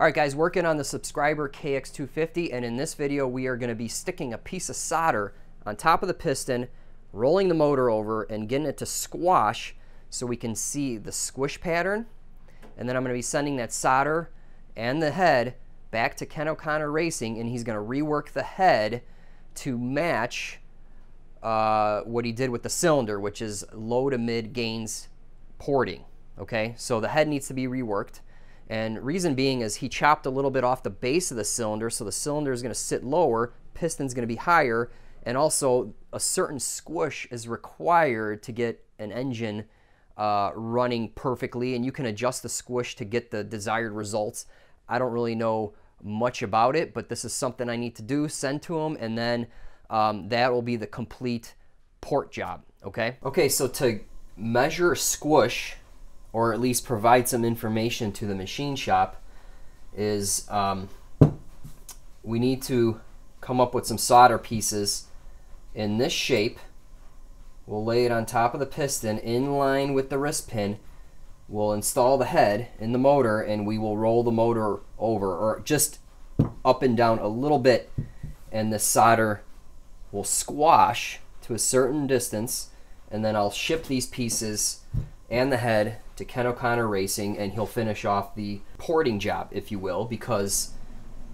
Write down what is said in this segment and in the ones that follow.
All right, guys, working on the subscriber KX250, and in this video, we are gonna be sticking a piece of solder on top of the piston, rolling the motor over, and getting it to squash so we can see the squish pattern. And then I'm gonna be sending that solder and the head back to Ken O'Connor Racing, and he's gonna rework the head to match uh, what he did with the cylinder, which is low to mid gains porting. Okay, so the head needs to be reworked. And reason being is he chopped a little bit off the base of the cylinder, so the cylinder is going to sit lower, piston's going to be higher, and also a certain squish is required to get an engine uh, running perfectly, and you can adjust the squish to get the desired results. I don't really know much about it, but this is something I need to do, send to him, and then um, that will be the complete port job, okay? Okay, so to measure squish, or at least provide some information to the machine shop, is um, we need to come up with some solder pieces in this shape. We'll lay it on top of the piston in line with the wrist pin. We'll install the head in the motor and we will roll the motor over or just up and down a little bit and the solder will squash to a certain distance and then I'll ship these pieces and the head to Ken O'Connor Racing and he'll finish off the porting job, if you will, because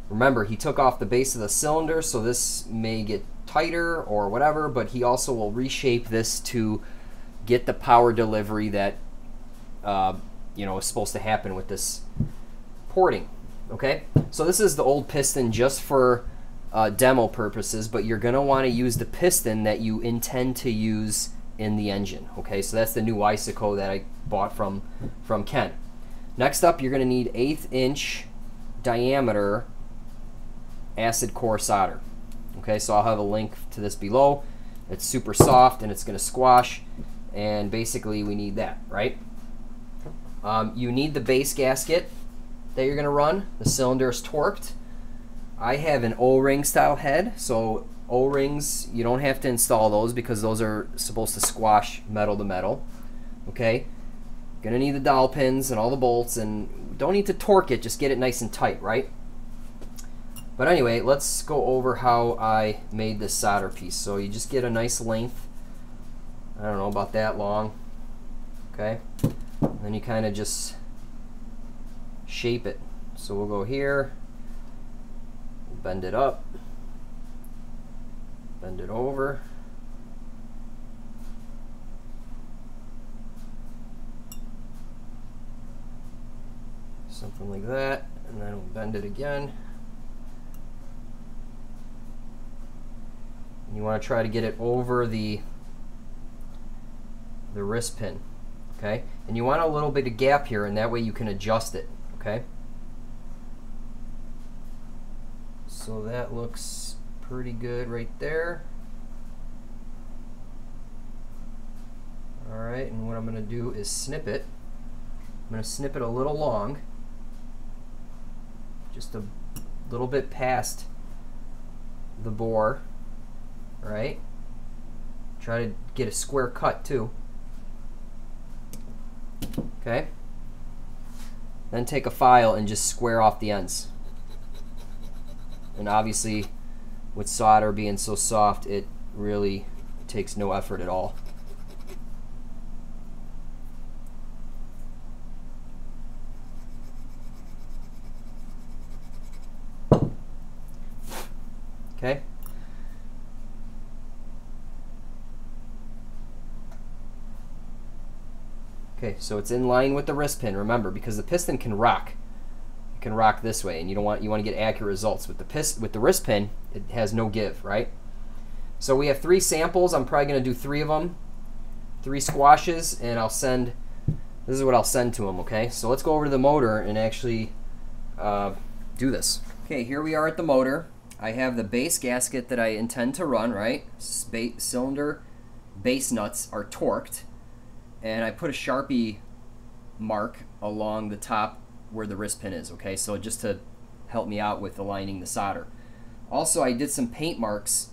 remember, he took off the base of the cylinder, so this may get tighter or whatever, but he also will reshape this to get the power delivery that, uh, you know, is supposed to happen with this porting. Okay, so this is the old piston just for uh, demo purposes, but you're going to want to use the piston that you intend to use in the engine. Okay, so that's the new Wiseco that I bought from, from Ken. Next up, you're going to need eighth inch diameter acid core solder. Okay, so I'll have a link to this below. It's super soft and it's going to squash, and basically we need that, right? Um, you need the base gasket that you're going to run. The cylinder is torqued. I have an O-ring style head, so O-rings, you don't have to install those because those are supposed to squash metal to metal. Okay? Gonna need the dowel pins and all the bolts and don't need to torque it, just get it nice and tight, right? But anyway, let's go over how I made this solder piece. So you just get a nice length, I don't know, about that long, okay? And then you kind of just shape it. So we'll go here, bend it up, bend it over. Something like that, and then we'll bend it again. And you want to try to get it over the the wrist pin, okay? And you want a little bit of gap here, and that way you can adjust it, okay? So that looks pretty good right there. Alright, and what I'm going to do is snip it. I'm going to snip it a little long, just a little bit past the bore, right? Try to get a square cut too. Okay? Then take a file and just square off the ends. And obviously with solder being so soft, it really takes no effort at all. Okay. Okay, so it's in line with the wrist pin, remember, because the piston can rock can rock this way, and you don't want you want to get accurate results. With the pist with the wrist pin, it has no give, right? So we have three samples. I'm probably going to do three of them, three squashes, and I'll send. This is what I'll send to them. Okay, so let's go over to the motor and actually uh, do this. Okay, here we are at the motor. I have the base gasket that I intend to run. Right, Sp cylinder base nuts are torqued, and I put a sharpie mark along the top where the wrist pin is, okay? So just to help me out with aligning the solder. Also, I did some paint marks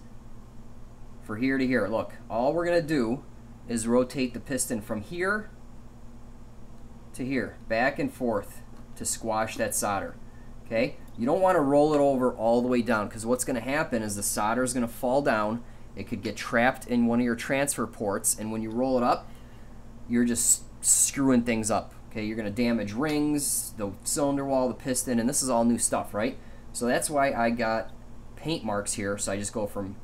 for here to here. Look, all we're to do is rotate the piston from here to here, back and forth to squash that solder. Okay, you don't want to roll it over all the way down because what's going to happen is the solder is going to fall down. It could get trapped in one of your transfer ports, and when you roll it up, you're just screwing things up. Okay, you're going to damage rings, the cylinder wall, the piston, and this is all new stuff, right? So that's why I got paint marks here. So I just go from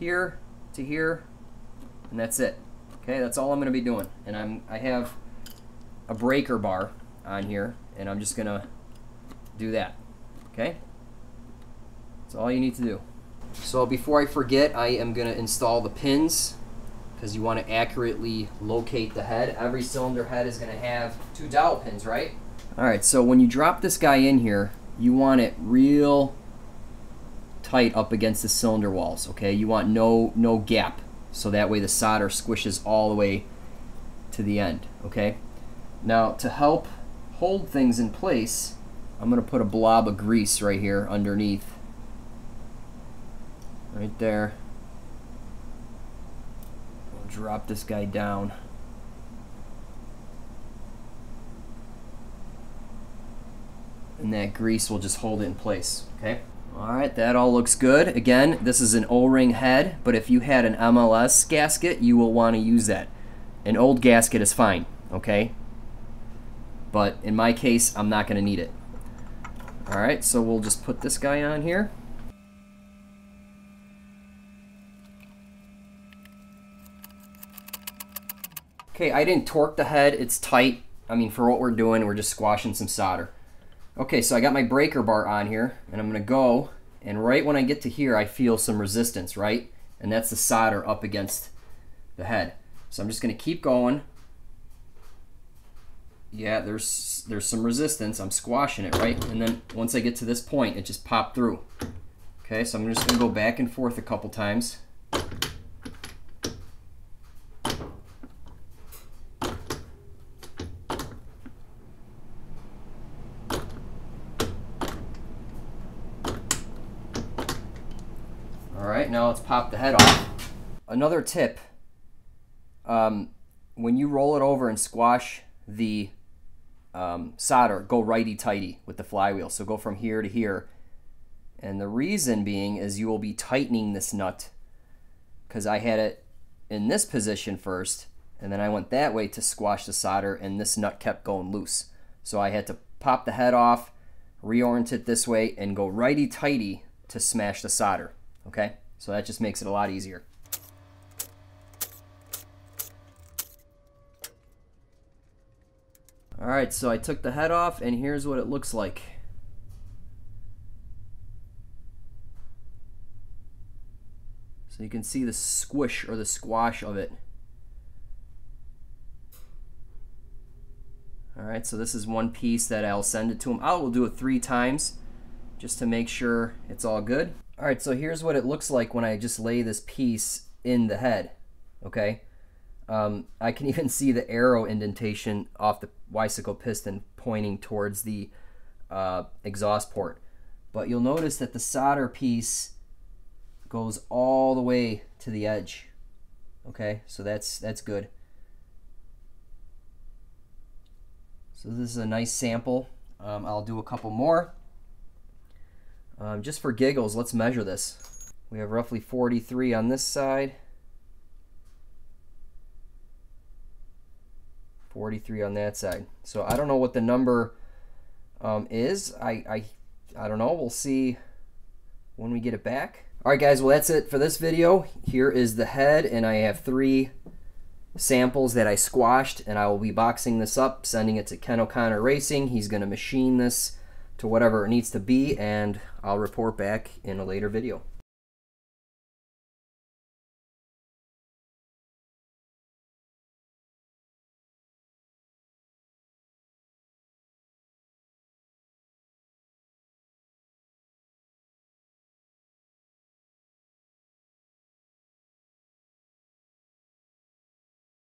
here to here, and that's it. Okay, that's all I'm going to be doing. And I'm I have a breaker bar on here, and I'm just going to do that. Okay? That's all you need to do. So before I forget, I am going to install the pins because you want to accurately locate the head. Every cylinder head is going to have two dowel pins, right? All right, so when you drop this guy in here, you want it real tight up against the cylinder walls, okay? You want no no gap, so that way the solder squishes all the way to the end, okay? Now, to help hold things in place, I'm going to put a blob of grease right here underneath. Right there. Drop this guy down. And that grease will just hold it in place, okay? All right, that all looks good. Again, this is an O-ring head, but if you had an MLS gasket, you will want to use that. An old gasket is fine, okay? But in my case, I'm not going to need it. All right, so we'll just put this guy on here. Okay, I didn't torque the head. It's tight. I mean, for what we're doing, we're just squashing some solder. Okay, so I got my breaker bar on here, and I'm going to go, and right when I get to here, I feel some resistance, right? And that's the solder up against the head. So I'm just going to keep going yeah, there's there's some resistance. I'm squashing it, right? And then once I get to this point, it just popped through. Okay, so I'm just gonna go back and forth a couple times. All right, now let's pop the head off. Another tip, um, when you roll it over and squash the um, solder, go righty-tighty with the flywheel. So go from here to here. And the reason being is you will be tightening this nut because I had it in this position first and then I went that way to squash the solder and this nut kept going loose. So I had to pop the head off, reorient it this way and go righty-tighty to smash the solder. Okay, so that just makes it a lot easier. Alright, so I took the head off and here's what it looks like. So you can see the squish or the squash of it. Alright, so this is one piece that I'll send it to him. I will do it three times just to make sure it's all good. Alright, so here's what it looks like when I just lay this piece in the head. Okay, um, I can even see the arrow indentation off the Wiseco piston pointing towards the uh, exhaust port. But you'll notice that the solder piece goes all the way to the edge. Okay, so that's that's good. So this is a nice sample. Um, I'll do a couple more. Um, just for giggles, let's measure this. We have roughly 43 on this side. 43 on that side. So I don't know what the number um, is. I, I, I don't know. We'll see when we get it back. All right, guys. Well, that's it for this video. Here is the head, and I have three samples that I squashed, and I will be boxing this up, sending it to Ken O'Connor Racing. He's going to machine this to whatever it needs to be, and I'll report back in a later video.